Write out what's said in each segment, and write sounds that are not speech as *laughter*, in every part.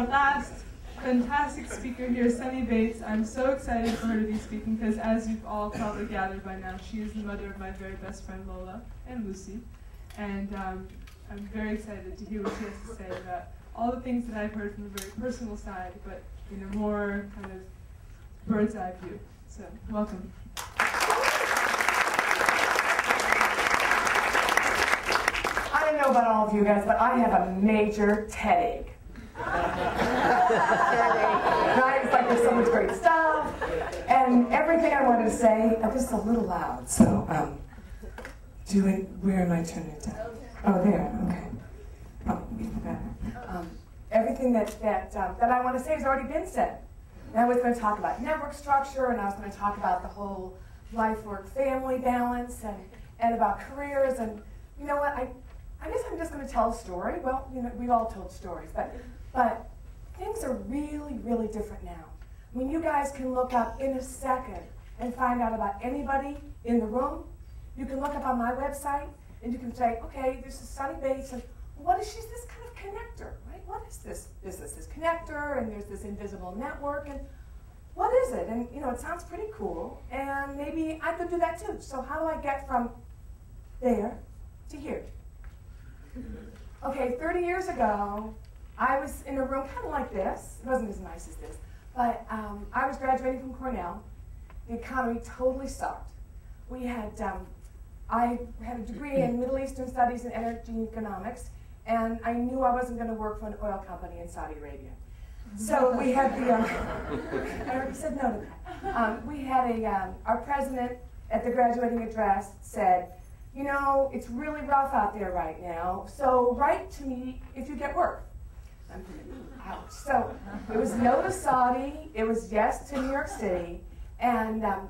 our last fantastic speaker here, Sunny Bates. I'm so excited for her to be speaking because, as you've all probably gathered by now, she is the mother of my very best friend Lola and Lucy. And um, I'm very excited to hear what she has to say about all the things that I've heard from a very personal side, but in a more kind of bird's eye view. So, welcome. I don't know about all of you guys, but I have a major headache. It's like there's so much great stuff, and everything I wanted to say, I'm just a little loud. So, um, do it. Where am I turning it down? Oh, there. Okay. Oh, um, everything that that um, that I want to say has already been said. And I was going to talk about network structure, and I was going to talk about the whole life-work-family balance, and and about careers, and you know what? I I guess I'm just going to tell a story. Well, you know, we've all told stories, but but things are really, really different now. I mean, you guys can look up in a second and find out about anybody in the room. You can look up on my website and you can say, okay, there's this is Sunny Bates, and what is she's this kind of connector, right? What is this? Is this this connector, and there's this invisible network, and what is it? And you know, it sounds pretty cool, and maybe I could do that too. So how do I get from there to here? Okay, 30 years ago, I was in a room kind of like this. It wasn't as nice as this, but um, I was graduating from Cornell. The economy totally sucked. We had, um, I had a degree in Middle Eastern Studies and Energy Economics, and I knew I wasn't going to work for an oil company in Saudi Arabia. So we had the, um, *laughs* I already said no to that. Um, we had a, um, our president at the graduating address said, you know, it's really rough out there right now, so write to me if you get work. It was no to Saudi, it was yes to New York City, and um,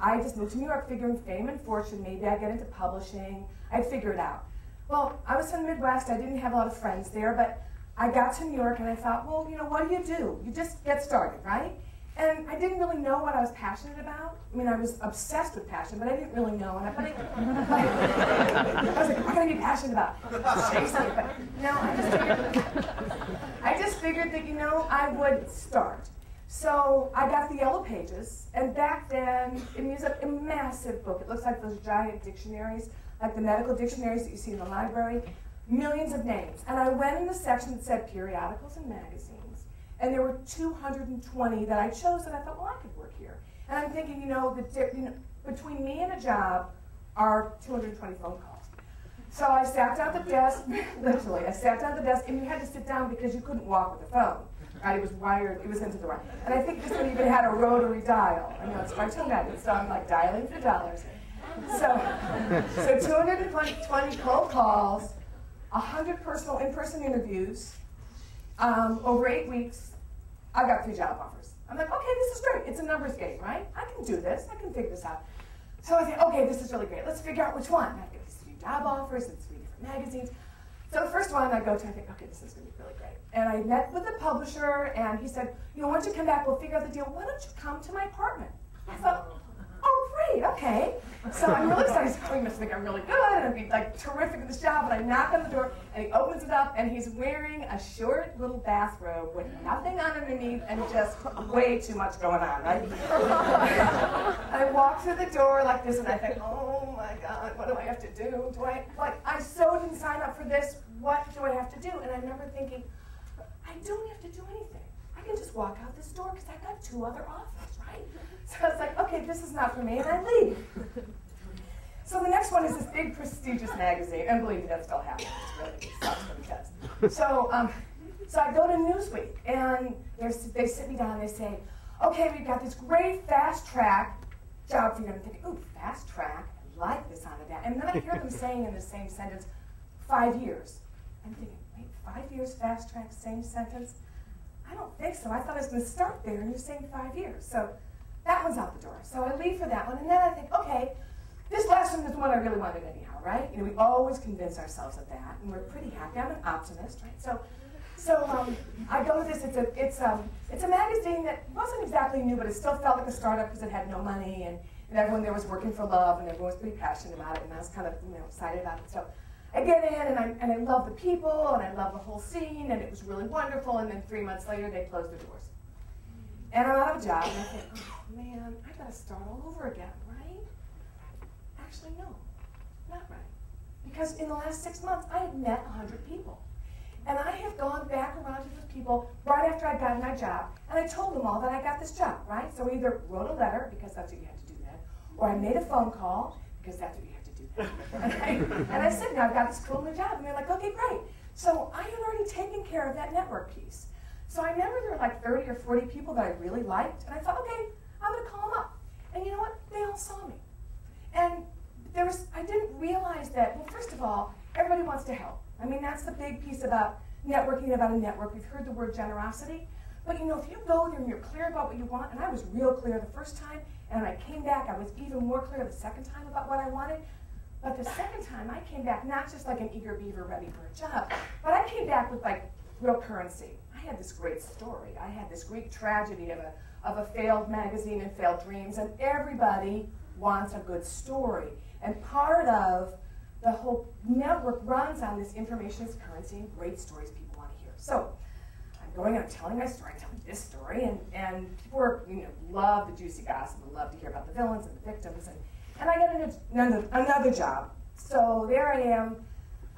I just moved to New York figuring fame and fortune, maybe I'd get into publishing, I'd figure it out. Well, I was from the Midwest, I didn't have a lot of friends there, but I got to New York and I thought, well, you know, what do you do? You just get started, right? And I didn't really know what I was passionate about. I mean, I was obsessed with passion, but I didn't really know. And I, but *laughs* I, I was like, what can I be passionate about? But *laughs* no, I just, figured, I just figured that, you know, I would start. So I got the yellow pages, and back then, it was a, a massive book. It looks like those giant dictionaries, like the medical dictionaries that you see in the library, millions of names. And I went in the section that said periodicals and magazines and there were 220 that I chose that I thought, well, I could work here. And I'm thinking, you know, the, you know between me and a job are 220 phone calls. So I sat down at the desk, *laughs* literally, I sat down at the desk, and you had to sit down because you couldn't walk with the phone. Right? It was wired, it was into the wire. And I think this one even had a rotary dial. I know it's cartoon so I'm like dialing for dollars. So, so 220 cold calls, 100 personal in-person interviews, um, over eight weeks, I got three job offers. I'm like, okay, this is great. It's a numbers game, right? I can do this. I can figure this out. So I think, okay, this is really great. Let's figure out which one. I get these three job offers and three different magazines. So the first one I go to, I think, okay, this is going to be really great. And I met with the publisher, and he said, you know, once you come back, we'll figure out the deal. Why don't you come to my apartment? I thought, oh, great, okay. So I'm really excited. Oh, he must think I'm really good, and be like terrific at this job. And I knock on the door, and he opens it up, and he's wearing a short little bathrobe with nothing on underneath and just way too much going on, right? *laughs* I walk through the door like this, and I think, oh my God, what do I have to do? Do I like? I so didn't sign up for this. What do I have to do? And I remember thinking, I don't have to do anything. I can just walk out this door because I've got two other offers? *laughs* So I was like, okay, this is not for me, and I leave. *laughs* So the next one is this big prestigious magazine, and believe me, that still happens. It really sucks for the test. So, um, so I go to Newsweek, and they sit me down and they say, okay, we've got this great fast track job for you. I'm thinking, ooh, fast track, I like this on the And then I hear them *laughs* saying in the same sentence, five years. I'm thinking, wait, five years fast track, same sentence? I don't think so. I thought I was going to start there, and you're saying five years. So that one's out the door. So I leave for that one, and then I think, okay, this last one is the one I really wanted anyhow, right? You know, we always convince ourselves of that, and we're pretty happy. I'm an optimist, right? So, so um, I go to this. It's a it's um it's a magazine that wasn't exactly new, but it still felt like a startup because it had no money, and, and everyone there was working for love, and everyone was pretty passionate about it, and I was kind of you know excited about it. So I get in and I, and I love the people and I love the whole scene and it was really wonderful. And then three months later, they closed the doors. And I'm out of a job and I think, *laughs* oh man, I gotta start all over again, right? Actually, no, not right. Because in the last six months, I had met 100 people. And I have gone back around to those people right after I got my job, and I told them all that I got this job, right? So I either wrote a letter, because that's what you have to do then, or I made a phone call, because that's what you have to do then. and, I, *laughs* and I said, now I've got this cool new job. And they're like, okay, great. So I had already taken care of that network piece. So I remember there were like 30 or 40 people that I really liked, and I thought, okay, I'm going to call them up. And you know what? They all saw me. And there was, I didn't realize that, well, first of all, everybody wants to help. I mean, that's the big piece about networking, about a network. We've heard the word generosity. But you know, if you go there and you're clear about what you want, and I was real clear the first time, and I came back, I was even more clear the second time about what I wanted. But the second time, I came back not just like an eager beaver ready for a job, but I came back with like real currency. I had this great story. I had this Greek tragedy of a, of a failed magazine and failed dreams, and everybody wants a good story. And part of the whole network runs on this information as currency and great stories people want to hear. So I'm going and I'm telling my story, I'm telling this story, and, and people are, you know, love the juicy gossip and love to hear about the villains and the victims. And, and I get another, another job. So there I am.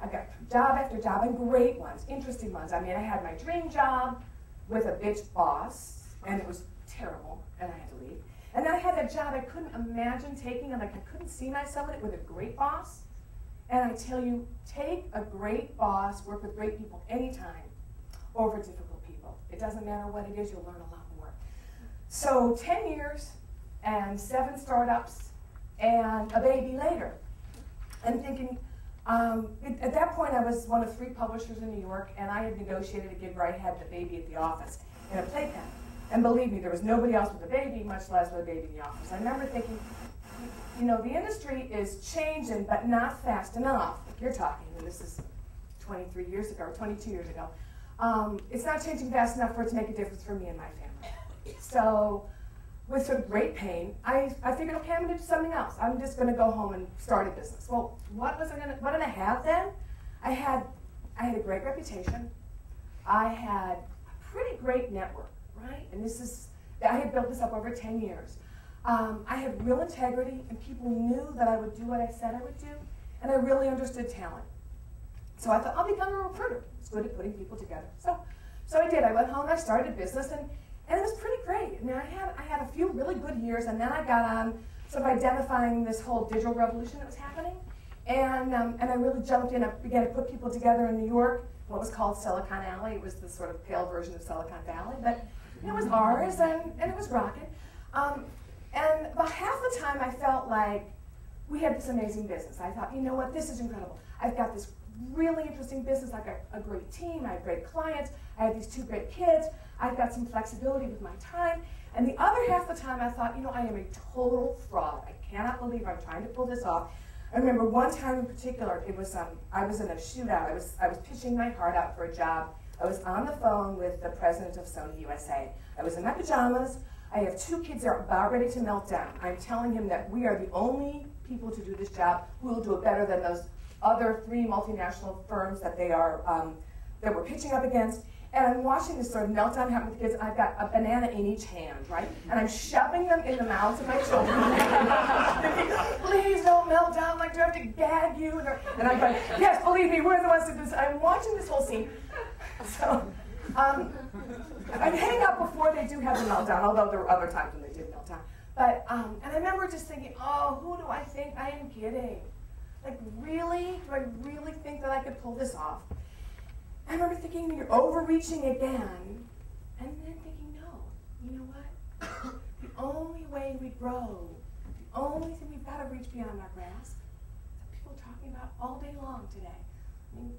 I've got job after job and great ones, interesting ones. I mean, I had my dream job with a bitch boss, and it was terrible, and I had to leave. And then I had that job I couldn't imagine taking, and like I couldn't see myself in it with a great boss. And I tell you, take a great boss, work with great people anytime over difficult people. It doesn't matter what it is, you'll learn a lot more. So 10 years and seven startups and a baby later. And thinking, um, it, at that point I was one of three publishers in New York and I had negotiated a gig where I had the baby at the office in a playpen. And believe me, there was nobody else with a baby, much less with a baby in the office. I remember thinking, you know, the industry is changing, but not fast enough. Like you're talking, and this is 23 years ago, or 22 years ago. Um, it's not changing fast enough for it to make a difference for me and my family. So, with some great pain, I, I figured, okay, I'm going to do something else. I'm just going to go home and start a business. Well, what was I going to? What did I have then? I had, I had a great reputation. I had a pretty great network, right? And this is, I had built this up over 10 years. Um, I had real integrity, and people knew that I would do what I said I would do, and I really understood talent. So I thought, I'll become a recruiter. It's good at putting people together. So, so I did. I went home, I started a business, and, and it was pretty great. I mean, I had, few really good years, and then I got on sort of identifying this whole digital revolution that was happening. And, um, and I really jumped in. I began to put people together in New York, what was called Silicon Alley. It was the sort of pale version of Silicon Valley, but it was ours, and, and it was rocking. Um, and about half the time I felt like we had this amazing business. I thought, you know what, this is incredible. I've got this really interesting business. I've got a great team. I have great clients. I have these two great kids. I've got some flexibility with my time. And the other half of the time I thought, you know, I am a total fraud. I cannot believe I'm trying to pull this off. I remember one time in particular, it was um, I was in a shootout. I was I was pitching my heart out for a job. I was on the phone with the president of Sony USA. I was in my pajamas. I have two kids that are about ready to melt down. I'm telling him that we are the only people to do this job who will do it better than those other three multinational firms that they are um, that we're pitching up against. And I'm watching this sort of meltdown happen with the kids. I've got a banana in each hand, right? And I'm shoving them in the mouths of my children. *laughs* Please don't melt down. Like, do I have to gag you? And I'm like, yes, believe me, we're the ones to do this. I'm watching this whole scene. So, um, I'm hang up before they do have the meltdown, although there were other times when they did meltdown. But, um, and I remember just thinking, oh, who do I think I am kidding? Like, really? Do I really think that I could pull this off? I remember thinking, you're overreaching again. And then thinking, no, you know what? *coughs* the only way we grow, the only thing we've got to reach beyond our grasp, that people are talking about all day long today. I mean,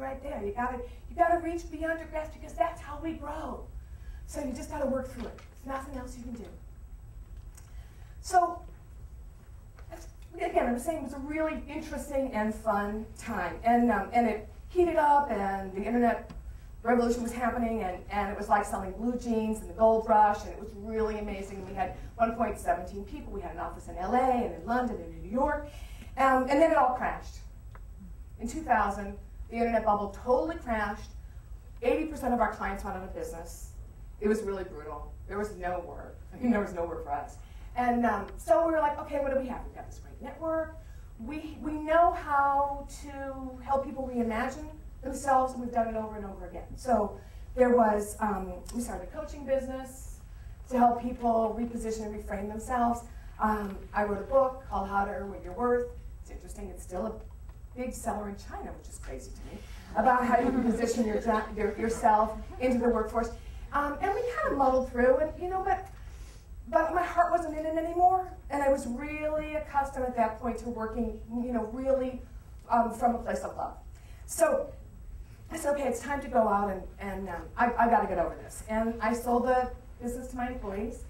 right there. You gotta you gotta reach beyond your grasp because that's how we grow. So you just gotta work through it. There's nothing else you can do. So again, I'm saying it was a really interesting and fun time, and um, and it heated up, and the internet revolution was happening, and, and it was like selling blue jeans and the gold rush, and it was really amazing. We had 1.17 people. We had an office in LA and in London and in New York, um, and then it all crashed in 2000, the internet bubble totally crashed. 80% of our clients went out of business. It was really brutal. There was no work. I *laughs* mean, there was no work for us. And um, so we were like, okay, what do we have? We've got this great network. We, we know how to help people reimagine themselves, and we've done it over and over again. So there was, um, we started a coaching business to help people reposition and reframe themselves. Um, I wrote a book called How to Earn What You're Worth. It's interesting, it's still a big seller in China, which is crazy to me, about how you position your, your, yourself into the workforce. Um, and we kind of muddled through, and you know, but but my heart wasn't in it anymore, and I was really accustomed at that point to working, you know, really um, from a place of love. So I said, okay, it's time to go out, and, and um, I, I got to get over this. And I sold the business to my employees,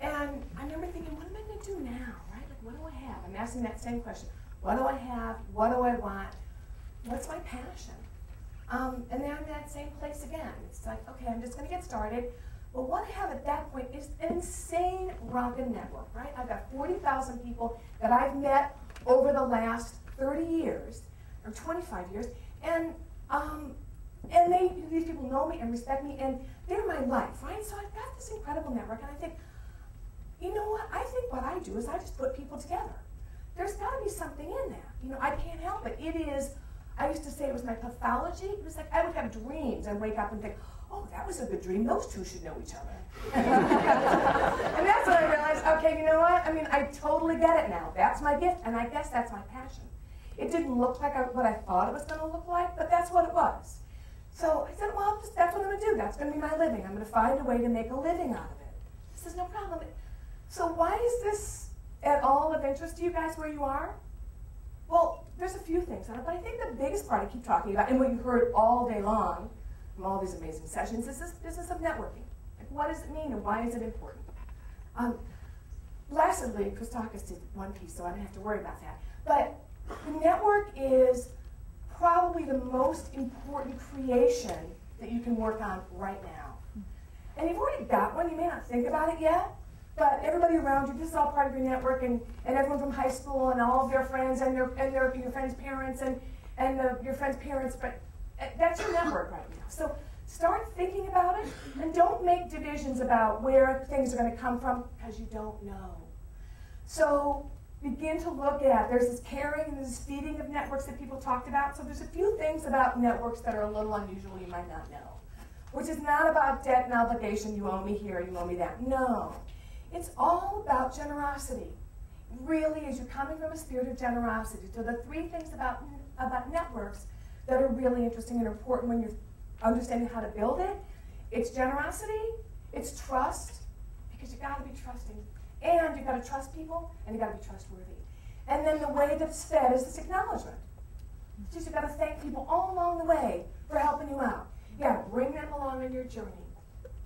and I remember thinking, what am I going to do now, right? Like, what do I have? I'm asking that same question. What do I have? What do I want? What's my passion? Um, and then I'm in that same place again. It's like, okay, I'm just going to get started. But what I have at that point is an insane rockin' network, right? I've got 40,000 people that I've met over the last 30 years, or 25 years, and um, and they these people know me and respect me, and they're my life, right? So I've got this incredible network, and I think, you know what? I think what I do is I just put people together. There's got to be something in that. You know, I can't help it. It is. I used to say it was my pathology. It was like I would have dreams and wake up and think, oh, that was a good dream. Those two should know each other. *laughs* and that's when I realized, okay, you know what? I mean, I totally get it now. That's my gift, and I guess that's my passion. It didn't look like I, what I thought it was going to look like, but that's what it was. So I said, well, just, that's what I'm going to do. That's going to be my living. I'm going to find a way to make a living out of it. He says, no problem. So why is this at all of interest to you guys where you are? Well, there's a few things on it, but I think the biggest part I keep talking about, and what you heard all day long from all these amazing sessions is this business of networking. Like, what does it mean and why is it important? Um, lastly, Christakis did one piece, so I don't have to worry about that. But the network is probably the most important creation that you can work on right now. And you've already got one, you may not think about it yet, but everybody around you, this is all part of your network, and, and everyone from high school and all of their friends and, their, and their, your friends' parents and, and the, your friends' parents, but Uh, that's your network right now. So start thinking about it and don't make divisions about where things are going to come from because you don't know. So begin to look at, there's this caring and this feeding of networks that people talked about. So there's a few things about networks that are a little unusual you might not know, which is not about debt and obligation, you owe me here, you owe me that. No, it's all about generosity. Really, as you're coming from a spirit of generosity. So the three things about, about networks that are really interesting and important when you're understanding how to build it. It's generosity, it's trust, because you gotta be trusting. And you've gotta trust people, and you've gotta be trustworthy. And then the way that's fed is this acknowledgement. Just you gotta thank people all along the way for helping you out. You gotta bring them along on your journey.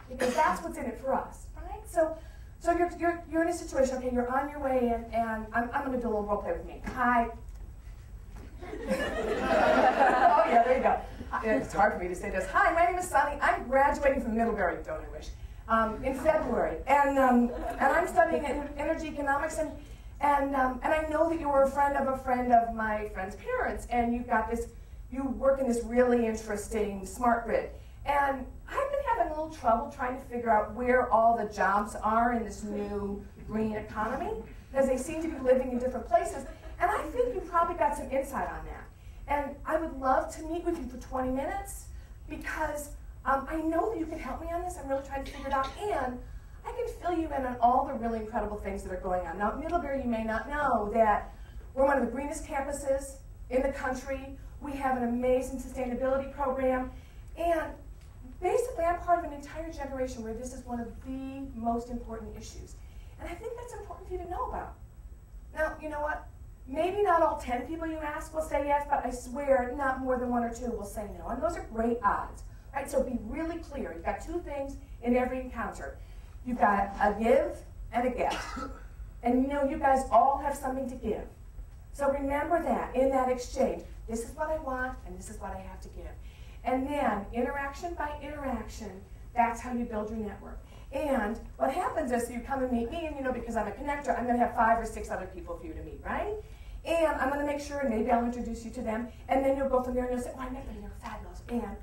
Because that's what's in it for us, right? So so you're, you're, you're in a situation, okay, you're on your way in, and I'm, I'm going to do a little role play with me. Hi, oh, yeah, there you go. It's hard for me to say this. Hi, my name is Sunny. I'm graduating from Middlebury, don't I wish, um, in February. And, um, and I'm studying energy economics, and, and, um, and I know that you were a friend of a friend of my friend's parents, and you've got this, you work in this really interesting smart grid. And I've been having a little trouble trying to figure out where all the jobs are in this new green economy, because they seem to be living in different places. And I think you probably got some insight on that. And I would love to meet with you for 20 minutes because um, I know that you can help me on this. I'm really trying to figure it out. And I can fill you in on all the really incredible things that are going on. Now, Middlebury, you may not know that we're one of the greenest campuses in the country. We have an amazing sustainability program. And basically, I'm part of an entire generation where this is one of the most important issues. And I think that's important for you to know about. Now, you know what? Maybe not all 10 people you ask will say yes, but I swear not more than one or two will say no. And those are great odds. Right? So be really clear. You've got two things in every encounter. You've got a give and a get. And you know you guys all have something to give. So remember that in that exchange. This is what I want and this is what I have to give. And then interaction by interaction, that's how you build your network. And what happens is you come and meet me, and you know, because I'm a connector, I'm going to have five or six other people for you to meet, right? And I'm going to make sure, and maybe I'll introduce you to them, and then you'll go from there and you'll say, oh, I met them, they're fabulous. And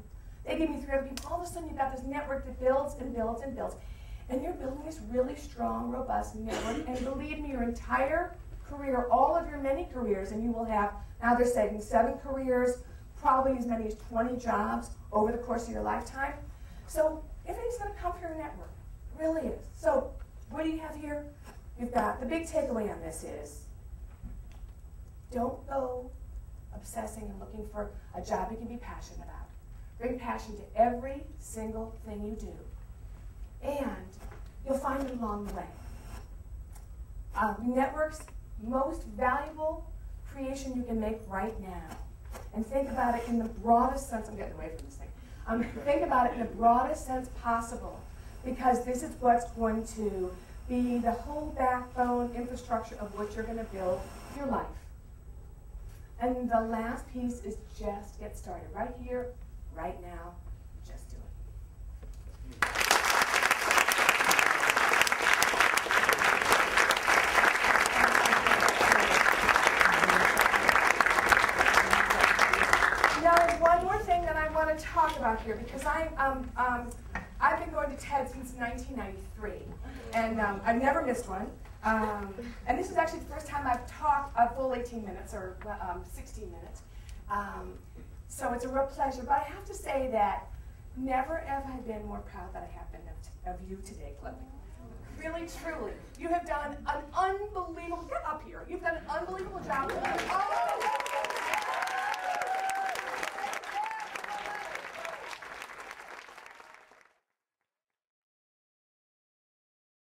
they give me three other people. All of a sudden, you've got this network that builds and builds and builds. And you're building this really strong, robust network. And believe me, your entire career, all of your many careers, and you will have, now they're saying seven careers, probably as many as 20 jobs over the course of your lifetime. So everything's going to come through your network. It really is. So what do you have here? You've got the big takeaway on this is don't go obsessing and looking for a job you can be passionate about. Bring passion to every single thing you do. And you'll find it along the way. Uh, networks, most valuable creation you can make right now. And think about it in the broadest sense. I'm getting away from this thing. Um, *laughs* think about it in the broadest sense possible. Because this is what's going to be the whole backbone infrastructure of what you're going to build your life. And the last piece is just get started right here, right now. Just do it. Now, there's one more thing that I want to talk about here because I, um, um, I've been going to TED since 1993, and um, I've never missed one. Um, and this is actually the first time I've talked a full 18 minutes or um, 16 minutes. Um, so it's a real pleasure. But I have to say that never have I been more proud that I have been of, of you today, Chloe. Really, truly. You have done an unbelievable, get up here. You've done an unbelievable job. Oh,